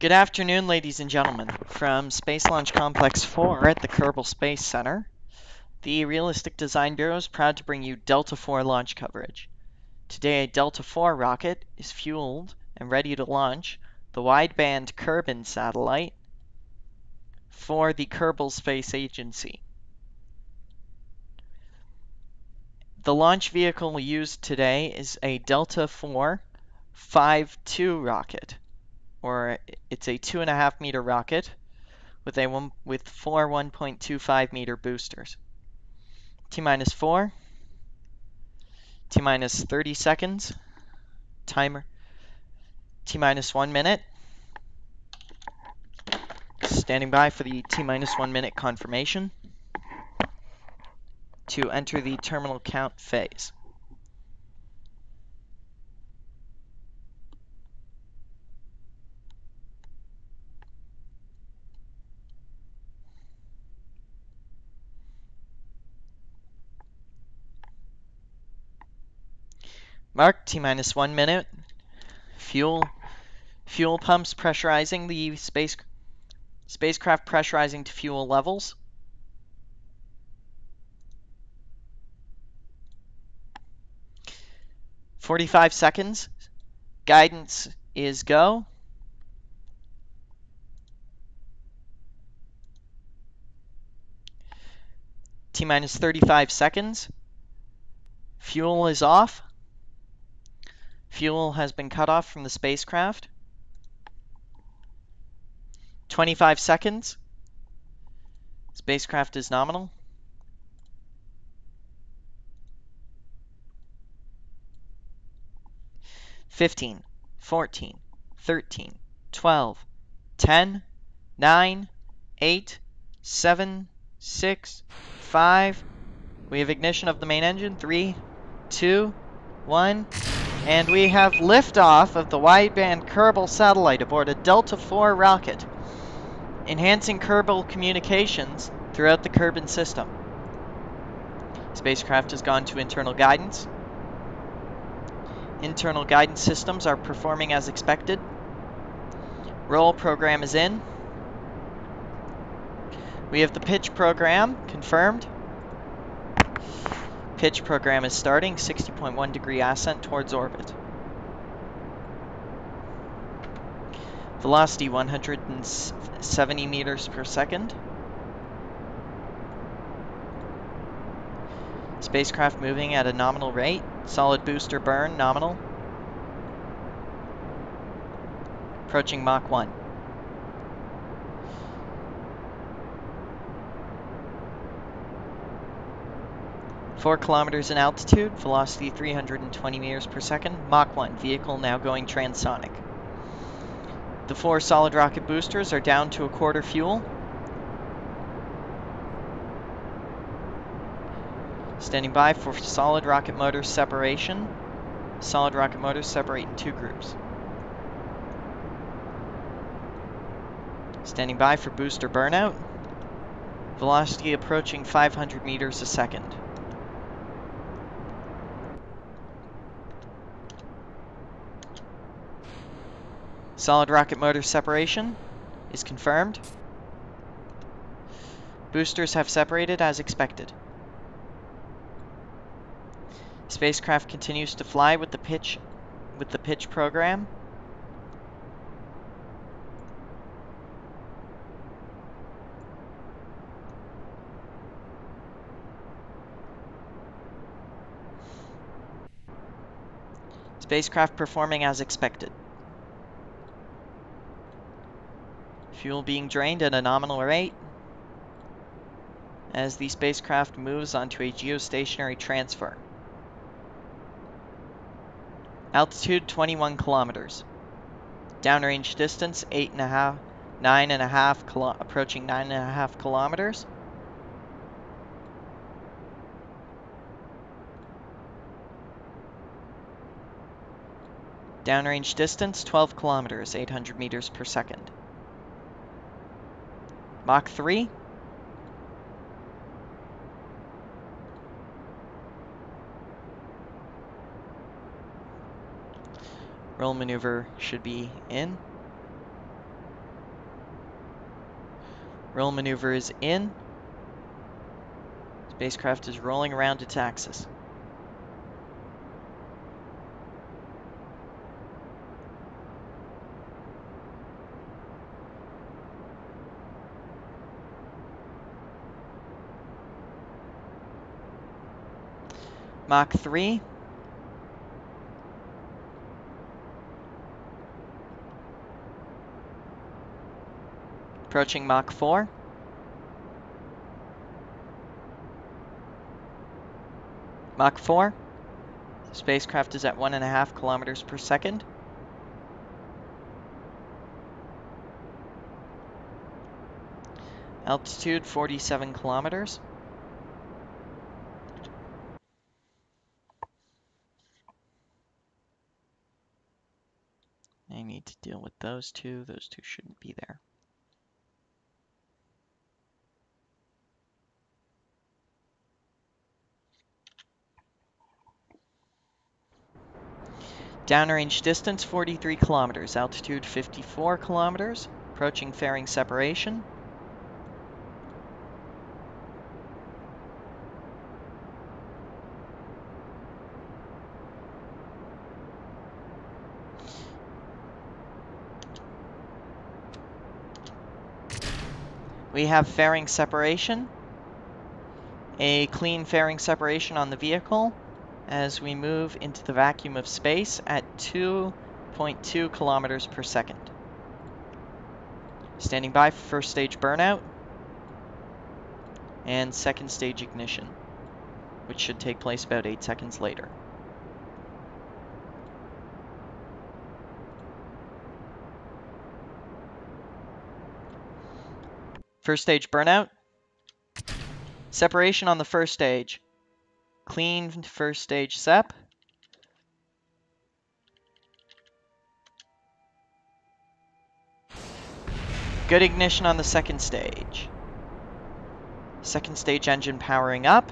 Good afternoon, ladies and gentlemen. From Space Launch Complex 4 at the Kerbal Space Center, the Realistic Design Bureau is proud to bring you Delta IV launch coverage. Today, a Delta IV rocket is fueled and ready to launch the wideband Kerbin satellite for the Kerbal Space Agency. The launch vehicle used today is a Delta IV 5-2 rocket or it's a two and a half meter rocket with a one with four 1.25 meter boosters. T minus four. T minus 30 seconds. Timer. T minus one minute. Standing by for the T minus one minute confirmation to enter the terminal count phase. Mark, T minus one minute. Fuel, fuel pumps pressurizing the space, spacecraft pressurizing to fuel levels. Forty-five seconds. Guidance is go. T minus 35 seconds. Fuel is off. Fuel has been cut off from the spacecraft. 25 seconds. Spacecraft is nominal. Fifteen, fourteen, thirteen, twelve, ten, nine, eight, seven, six, five. We have ignition of the main engine. Three, two, one. And we have liftoff of the wideband Kerbal satellite aboard a Delta IV rocket, enhancing Kerbal communications throughout the Kerbin system. Spacecraft has gone to internal guidance. Internal guidance systems are performing as expected. Roll program is in. We have the pitch program confirmed. Pitch program is starting, 60.1 degree ascent towards orbit. Velocity 170 meters per second. Spacecraft moving at a nominal rate. Solid booster burn, nominal. Approaching Mach 1. Four kilometers in altitude, velocity 320 meters per second, Mach 1, vehicle now going transonic. The four solid rocket boosters are down to a quarter fuel. Standing by for solid rocket motor separation. Solid rocket motors separate in two groups. Standing by for booster burnout. Velocity approaching 500 meters a second. Solid rocket motor separation is confirmed. Boosters have separated as expected. Spacecraft continues to fly with the pitch with the pitch program. Spacecraft performing as expected. Fuel being drained at a nominal rate as the spacecraft moves onto a geostationary transfer. Altitude 21 kilometers. Downrange distance 8.5, 9.5, approaching 9.5 kilometers. Downrange distance 12 kilometers, 800 meters per second. Mach 3. Roll maneuver should be in. Roll maneuver is in. Spacecraft is rolling around its axis. Mach 3. Approaching Mach 4. Mach 4. Spacecraft is at one and a half kilometers per second. Altitude 47 kilometers. I need to deal with those two. Those two shouldn't be there. Downrange distance 43 kilometers, altitude 54 kilometers, approaching fairing separation. We have fairing separation, a clean fairing separation on the vehicle as we move into the vacuum of space at 2.2 kilometers per second. Standing by for first stage burnout and second stage ignition, which should take place about 8 seconds later. First stage burnout. Separation on the first stage. Clean first stage sep. Good ignition on the second stage. Second stage engine powering up.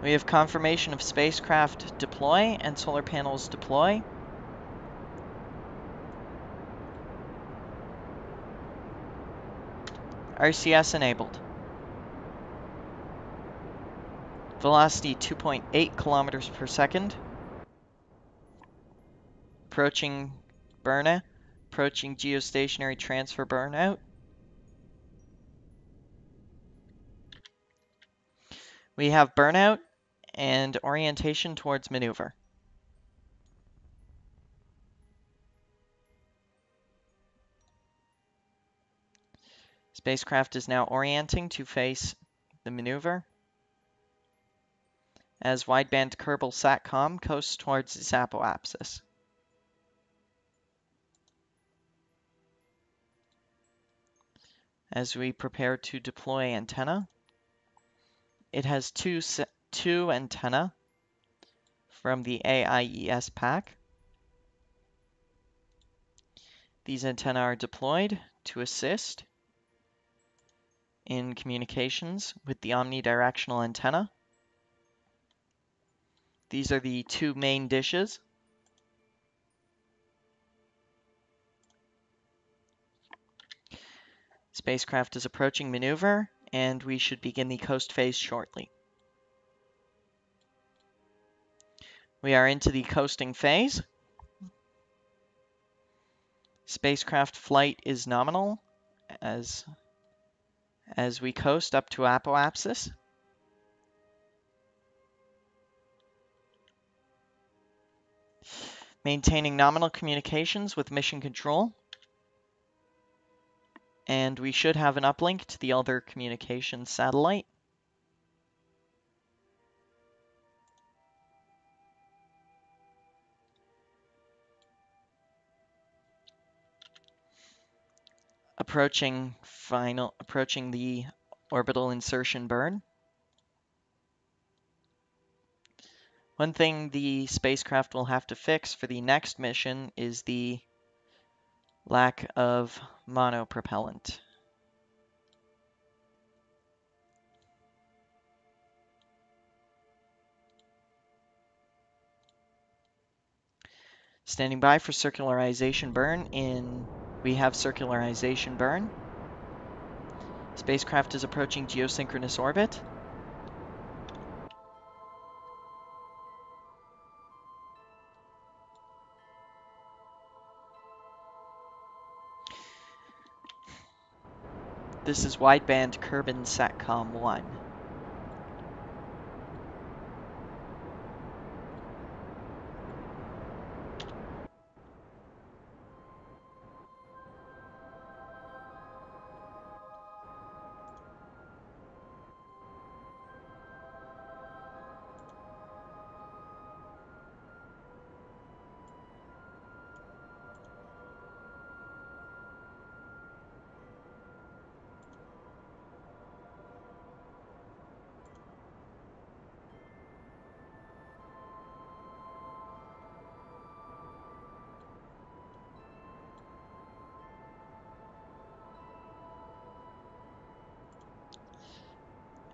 We have confirmation of spacecraft deploy and solar panels deploy. RCS enabled. Velocity 2.8 kilometers per second. Approaching burnout. Approaching geostationary transfer burnout. We have burnout and orientation towards maneuver. Spacecraft is now orienting to face the maneuver as wideband Kerbal SATCOM coasts towards its apoapsis. As we prepare to deploy antenna, it has two, two antenna from the AIES pack. These antenna are deployed to assist in communications with the omnidirectional antenna. These are the two main dishes. Spacecraft is approaching maneuver, and we should begin the coast phase shortly. We are into the coasting phase. Spacecraft flight is nominal as as we coast up to apoapsis. Maintaining nominal communications with mission control. And we should have an uplink to the other communications satellite. Approaching final approaching the orbital insertion burn. One thing the spacecraft will have to fix for the next mission is the lack of monopropellant. Standing by for circularization burn in We have circularization burn. Spacecraft is approaching geosynchronous orbit. This is wideband Kerbin Satcom 1.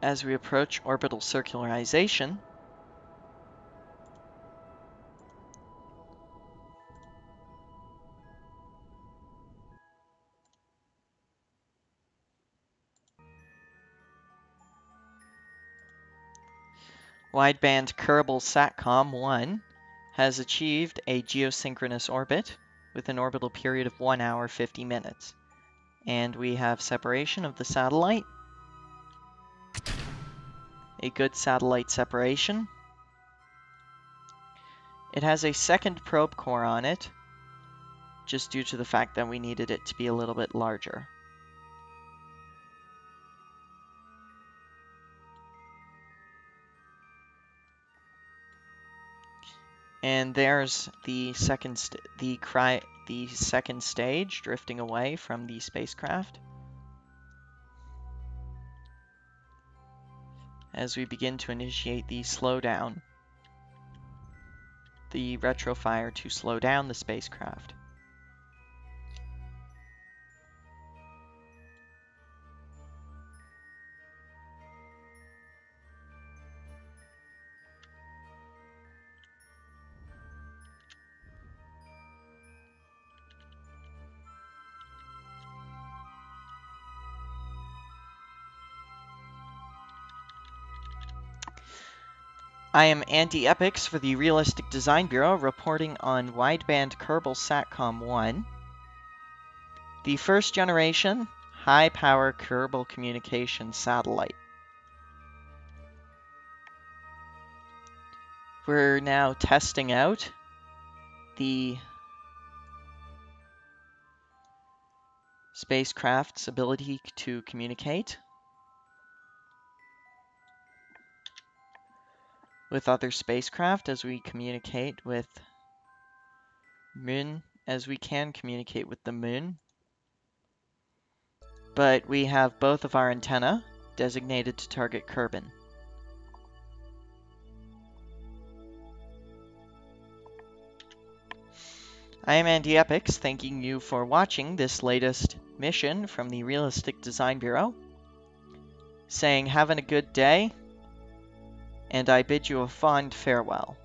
As we approach orbital circularization, Wideband Kerbal Satcom 1 has achieved a geosynchronous orbit with an orbital period of 1 hour 50 minutes. And we have separation of the satellite a good satellite separation. It has a second probe core on it, just due to the fact that we needed it to be a little bit larger. And there's the second the cry the second stage drifting away from the spacecraft. As we begin to initiate the slowdown, the retrofire to slow down the spacecraft. I am Andy Epix for the Realistic Design Bureau reporting on wideband Kerbal Satcom 1, the first generation high power Kerbal communication satellite. We're now testing out the spacecraft's ability to communicate with other spacecraft as we communicate with Moon, as we can communicate with the Moon. But we have both of our antenna designated to target Kerbin. I am Andy Epix, thanking you for watching this latest mission from the Realistic Design Bureau. Saying, having a good day, and I bid you a fond farewell.